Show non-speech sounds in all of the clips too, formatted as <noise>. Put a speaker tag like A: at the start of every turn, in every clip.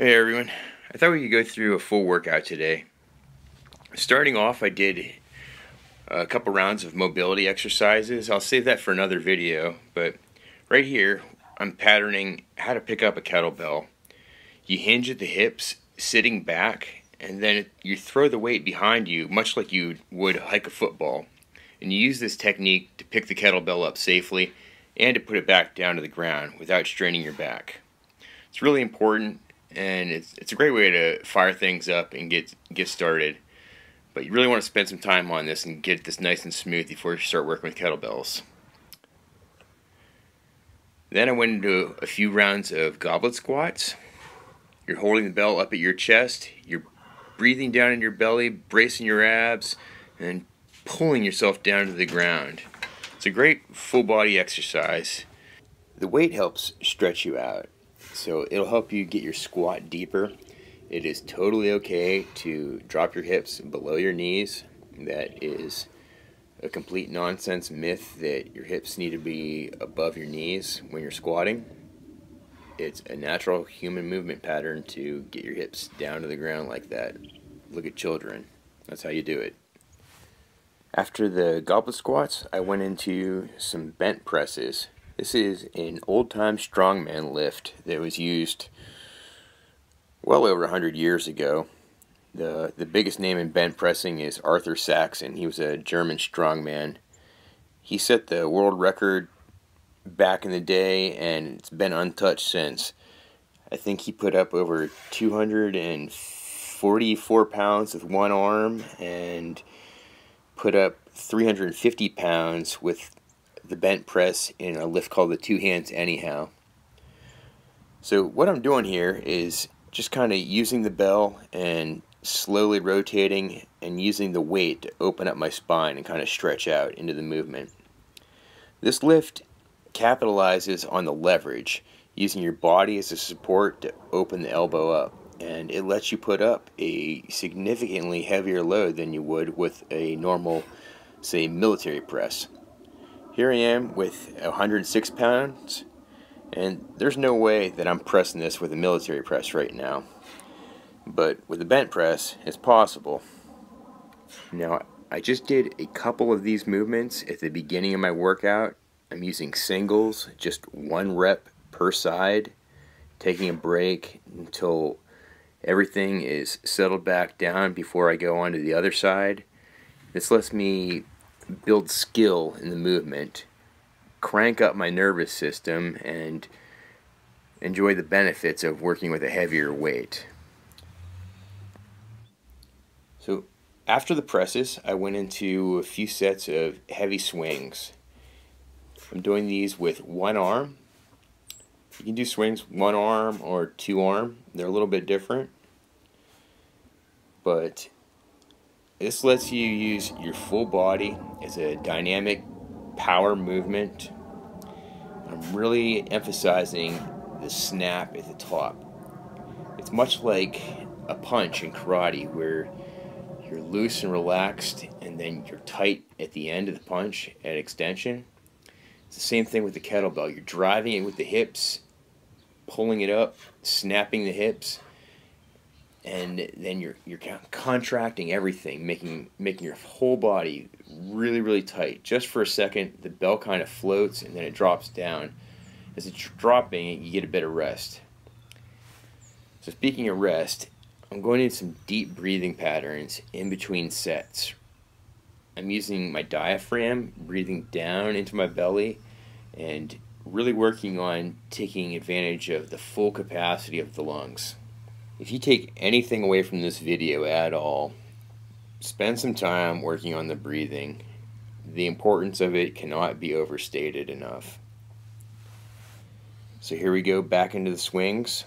A: Hey everyone, I thought we could go through a full workout today. Starting off, I did a couple rounds of mobility exercises. I'll save that for another video, but right here, I'm patterning how to pick up a kettlebell. You hinge at the hips, sitting back, and then you throw the weight behind you, much like you would hike a football. And you use this technique to pick the kettlebell up safely and to put it back down to the ground without straining your back. It's really important and it's it's a great way to fire things up and get get started. But you really want to spend some time on this and get this nice and smooth before you start working with kettlebells. Then I went into a few rounds of goblet squats. You're holding the bell up at your chest, you're breathing down in your belly, bracing your abs, and pulling yourself down to the ground. It's a great full body exercise. The weight helps stretch you out. So it'll help you get your squat deeper. It is totally okay to drop your hips below your knees. That is a complete nonsense myth that your hips need to be above your knees when you're squatting. It's a natural human movement pattern to get your hips down to the ground like that. Look at children. That's how you do it. After the goblet squats, I went into some bent presses. This is an old-time strongman lift that was used well over 100 years ago. The, the biggest name in bent pressing is Arthur Saxon. He was a German strongman. He set the world record back in the day, and it's been untouched since. I think he put up over 244 pounds with one arm and put up 350 pounds with the bent press in a lift called the two hands anyhow. So what I'm doing here is just kind of using the bell and slowly rotating and using the weight to open up my spine and kind of stretch out into the movement. This lift capitalizes on the leverage, using your body as a support to open the elbow up. And it lets you put up a significantly heavier load than you would with a normal, say, military press. Here I am with 106 pounds, and there's no way that I'm pressing this with a military press right now. But with a bent press, it's possible. Now, I just did a couple of these movements at the beginning of my workout. I'm using singles, just one rep per side, taking a break until everything is settled back down before I go on to the other side. This lets me build skill in the movement, crank up my nervous system, and enjoy the benefits of working with a heavier weight. So after the presses, I went into a few sets of heavy swings. I'm doing these with one arm. You can do swings one arm or two arm. They're a little bit different. But this lets you use your full body as a dynamic power movement. I'm really emphasizing the snap at the top. It's much like a punch in karate where you're loose and relaxed and then you're tight at the end of the punch at extension. It's the same thing with the kettlebell. You're driving it with the hips, pulling it up, snapping the hips, and then you're you're contracting everything, making making your whole body really really tight. Just for a second, the bell kind of floats and then it drops down. As it's dropping, you get a bit of rest. So speaking of rest, I'm going into some deep breathing patterns in between sets. I'm using my diaphragm, breathing down into my belly, and really working on taking advantage of the full capacity of the lungs. If you take anything away from this video at all, spend some time working on the breathing. The importance of it cannot be overstated enough. So here we go back into the swings.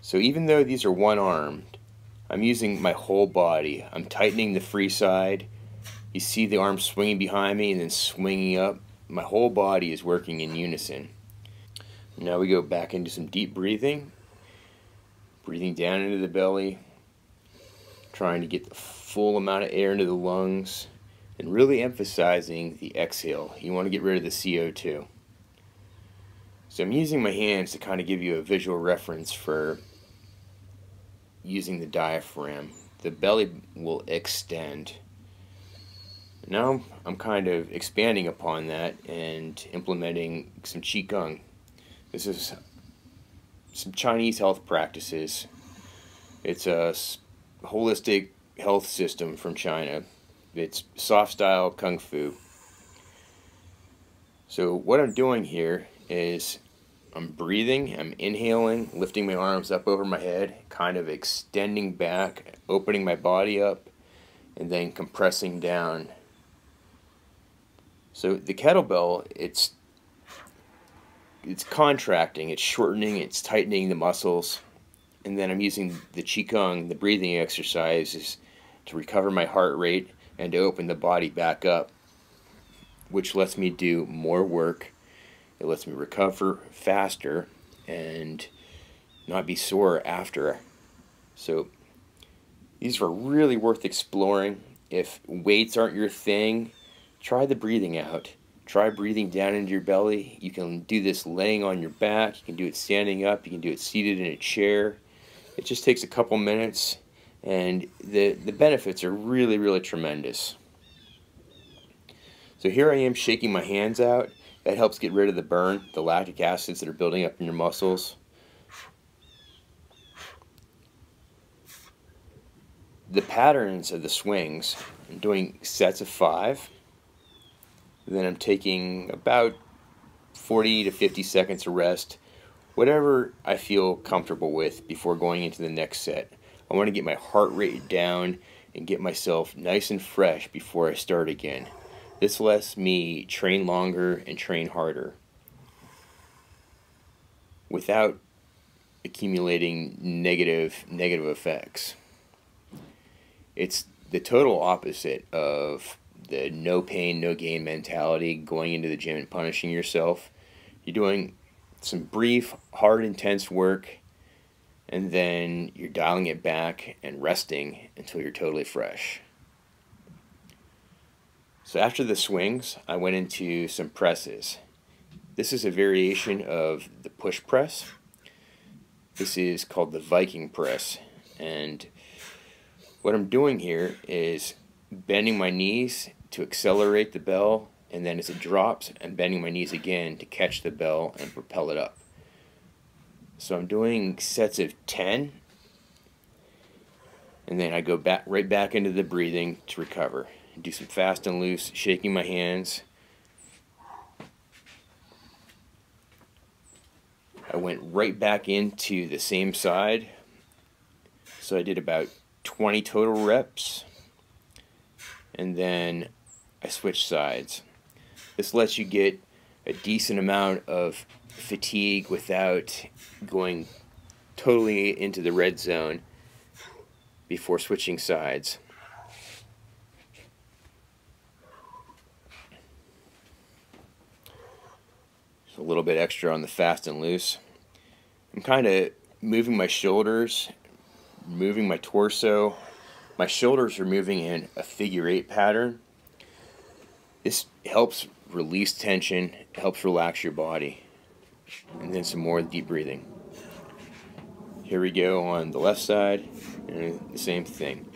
A: So even though these are one-armed, I'm using my whole body. I'm tightening the free side. You see the arm swinging behind me and then swinging up. My whole body is working in unison. Now we go back into some deep breathing breathing down into the belly, trying to get the full amount of air into the lungs, and really emphasizing the exhale. You want to get rid of the CO2. So I'm using my hands to kind of give you a visual reference for using the diaphragm. The belly will extend. Now I'm kind of expanding upon that and implementing some Qigong. This is some Chinese health practices. It's a holistic health system from China. It's soft style kung fu. So what I'm doing here is I'm breathing, I'm inhaling, lifting my arms up over my head, kind of extending back, opening my body up, and then compressing down. So the kettlebell, it's it's contracting, it's shortening, it's tightening the muscles, and then I'm using the qigong, the breathing exercises, to recover my heart rate and to open the body back up, which lets me do more work it lets me recover faster and not be sore after. So these are really worth exploring. If weights aren't your thing, try the breathing out. Try breathing down into your belly. You can do this laying on your back. You can do it standing up. You can do it seated in a chair. It just takes a couple minutes and the, the benefits are really, really tremendous. So here I am shaking my hands out that helps get rid of the burn, the lactic acids that are building up in your muscles. The patterns of the swings, I'm doing sets of five. Then I'm taking about 40 to 50 seconds of rest, whatever I feel comfortable with before going into the next set. I want to get my heart rate down and get myself nice and fresh before I start again. This lets me train longer and train harder without accumulating negative negative effects. It's the total opposite of the no pain, no gain mentality, going into the gym and punishing yourself. You're doing some brief, hard, intense work, and then you're dialing it back and resting until you're totally fresh. So after the swings, I went into some presses. This is a variation of the push press. This is called the Viking press. And what I'm doing here is bending my knees to accelerate the bell, and then as it drops, I'm bending my knees again to catch the bell and propel it up. So I'm doing sets of 10, and then I go back right back into the breathing to recover do some fast and loose, shaking my hands. I went right back into the same side. So I did about 20 total reps. And then I switched sides. This lets you get a decent amount of fatigue without going totally into the red zone before switching sides. a little bit extra on the fast and loose. I'm kind of moving my shoulders, moving my torso. My shoulders are moving in a figure eight pattern. This helps release tension, helps relax your body. And then some more deep breathing. Here we go on the left side, and the same thing.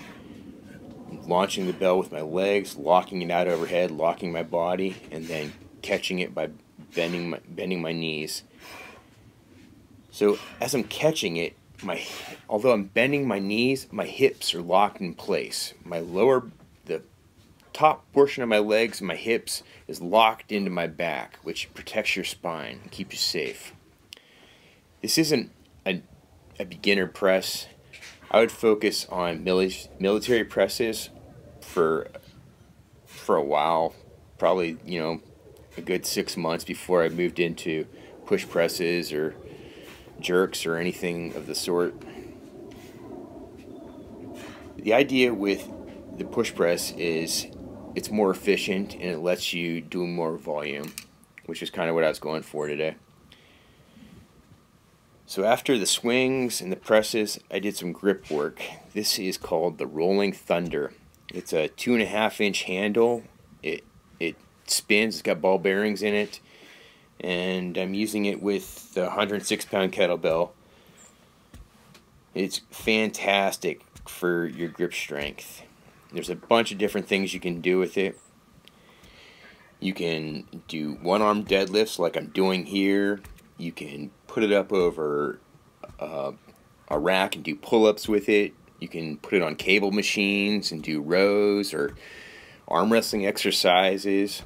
A: Launching the bell with my legs, locking it out overhead, locking my body, and then catching it by bending my, bending my knees. So as I'm catching it, my although I'm bending my knees, my hips are locked in place. My lower top portion of my legs, and my hips is locked into my back, which protects your spine and keeps you safe. This isn't a, a beginner press. I would focus on mili military presses for for a while, probably you know a good six months before I moved into push presses or jerks or anything of the sort. The idea with the push press is it's more efficient and it lets you do more volume, which is kind of what I was going for today. So after the swings and the presses, I did some grip work. This is called the Rolling Thunder. It's a two and a half inch handle. It it spins. It's got ball bearings in it. And I'm using it with the 106 pound kettlebell. It's fantastic for your grip strength. There's a bunch of different things you can do with it. You can do one arm deadlifts like I'm doing here. You can put it up over uh, a rack and do pull ups with it. You can put it on cable machines and do rows or arm wrestling exercises.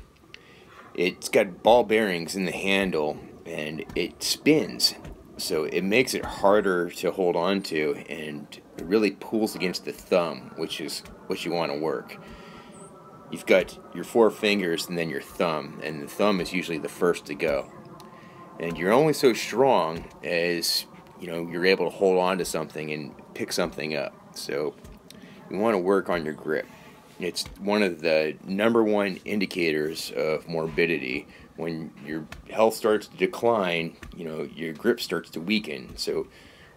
A: It's got ball bearings in the handle and it spins. So it makes it harder to hold on to and it really pulls against the thumb, which is what you want to work. You've got your four fingers and then your thumb, and the thumb is usually the first to go. And you're only so strong as you know you're able to hold on to something and pick something up. So you want to work on your grip. It's one of the number one indicators of morbidity. When your health starts to decline, you know, your grip starts to weaken. So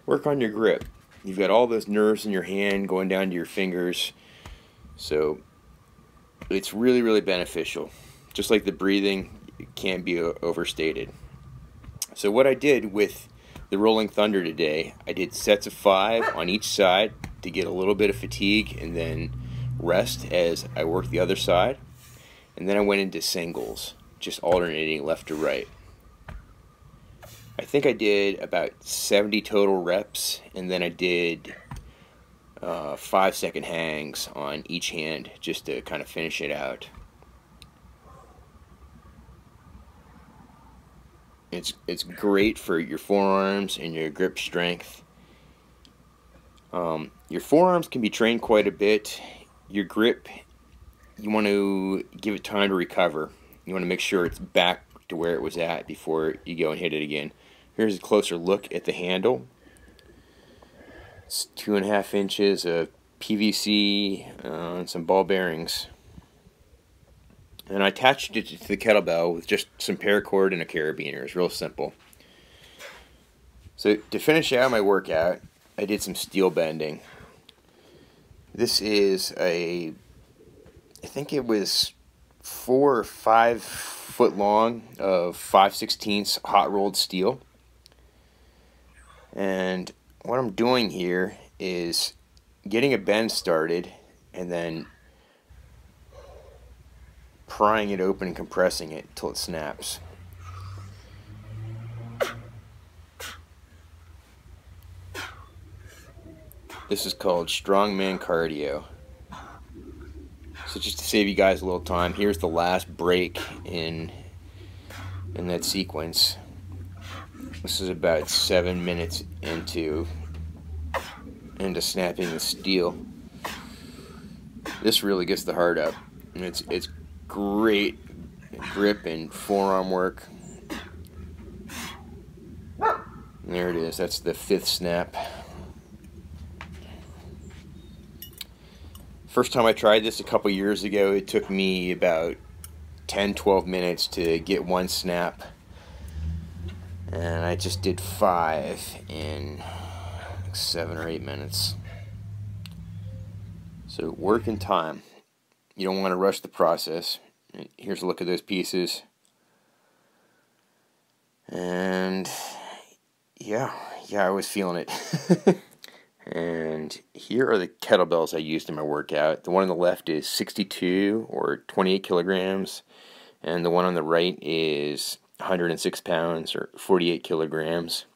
A: work on your grip. You've got all those nerves in your hand going down to your fingers. So it's really, really beneficial. Just like the breathing, it can't be uh, overstated. So what I did with the Rolling Thunder today, I did sets of five on each side to get a little bit of fatigue and then rest as I worked the other side. And then I went into singles, just alternating left to right. I think I did about 70 total reps, and then I did uh, five second hangs on each hand just to kind of finish it out. It's it's great for your forearms and your grip strength. Um, your forearms can be trained quite a bit. Your grip, you want to give it time to recover. You want to make sure it's back to where it was at before you go and hit it again. Here's a closer look at the handle. It's two and a half inches of PVC uh, and some ball bearings. And I attached it to the kettlebell with just some paracord and a carabiner. It's real simple. So to finish out my workout, I did some steel bending. This is a, I think it was four or five foot long of 5 sixteenths hot rolled steel. And what I'm doing here is getting a bend started and then prying it open and compressing it until it snaps. This is called Strongman Cardio. So just to save you guys a little time, here's the last break in in that sequence. This is about seven minutes into into snapping the steel. This really gets the heart up. And it's it's great grip and forearm work. There it is. That's the fifth snap. First time I tried this a couple years ago, it took me about 10 12 minutes to get one snap. And I just did five in like seven or eight minutes. So, work and time. You don't want to rush the process. Here's a look at those pieces. And yeah, yeah, I was feeling it. <laughs> and here are the kettlebells I used in my workout. The one on the left is 62 or 28 kilograms, and the one on the right is 106 pounds or 48 kilograms.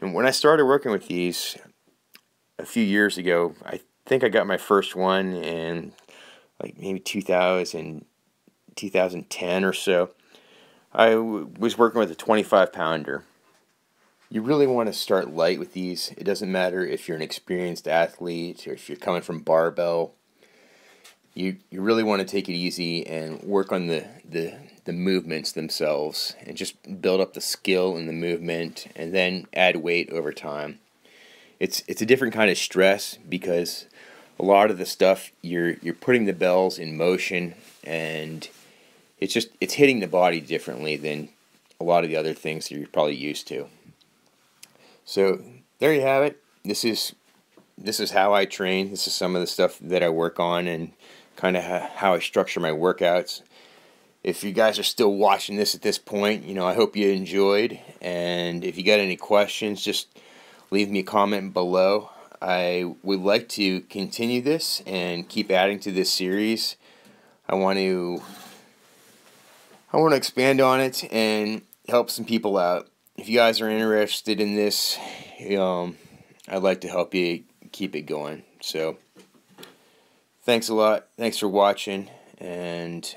A: And when I started working with these a few years ago, I think I got my first one in like maybe 2000, 2010 or so. I was working with a 25 pounder. You really want to start light with these. It doesn't matter if you're an experienced athlete or if you're coming from barbell. You, you really want to take it easy and work on the, the, the movements themselves and just build up the skill in the movement and then add weight over time. It's, it's a different kind of stress because a lot of the stuff you're you're putting the bells in motion and it's just it's hitting the body differently than a lot of the other things that you're probably used to. So there you have it. This is this is how I train. This is some of the stuff that I work on and kind of how I structure my workouts. If you guys are still watching this at this point, you know, I hope you enjoyed. And if you got any questions, just leave me a comment below. I would like to continue this and keep adding to this series. I want to I want to expand on it and help some people out. If you guys are interested in this, um, I'd like to help you keep it going. So, thanks a lot. Thanks for watching, and